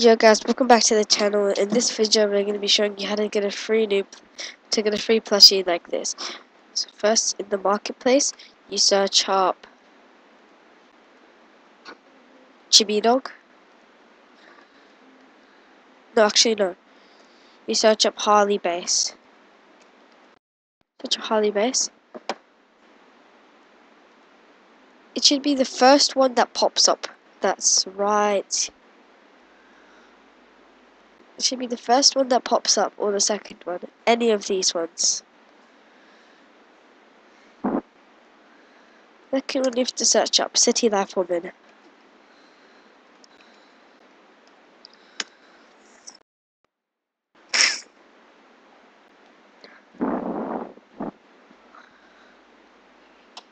Yo guys, welcome back to the channel. In this video, we're going to be showing you how to get a free new, to get a free plushie like this. So first, in the marketplace, you search up Chibi Dog. No, actually no. You search up Harley Base. Search up Harley Base. It should be the first one that pops up. That's right it should be the first one that pops up or the second one. Any of these ones. Second one you have to search up City Life Woman.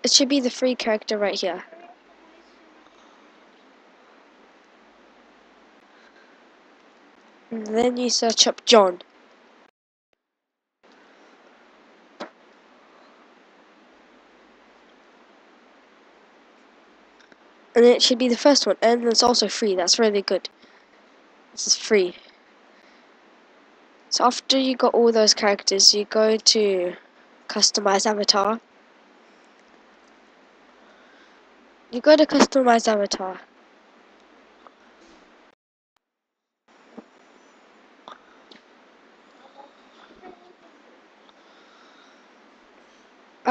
It should be the free character right here. And then you search up John. And it should be the first one, and it's also free, that's really good. This is free. So after you got all those characters, you go to customize avatar. You go to customize avatar.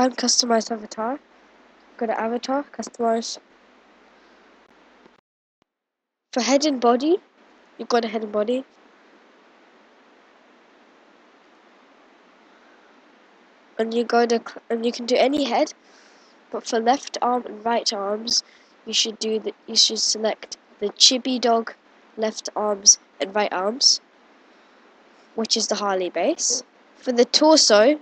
And customize avatar. Go to avatar, customize. For head and body, you go to head and body. And you go to and you can do any head, but for left arm and right arms, you should do the you should select the chibi dog left arms and right arms, which is the Harley base. For the torso,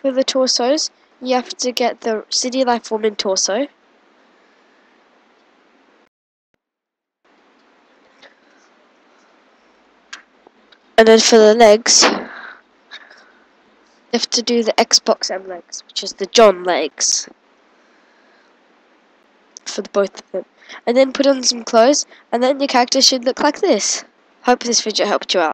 For the torsos, you have to get the City Life Woman torso. And then for the legs, you have to do the Xbox M legs, which is the John legs. For the both of them. And then put on some clothes, and then your character should look like this. Hope this video helped you out.